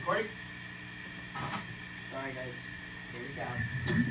Recording? Sorry guys, here we go.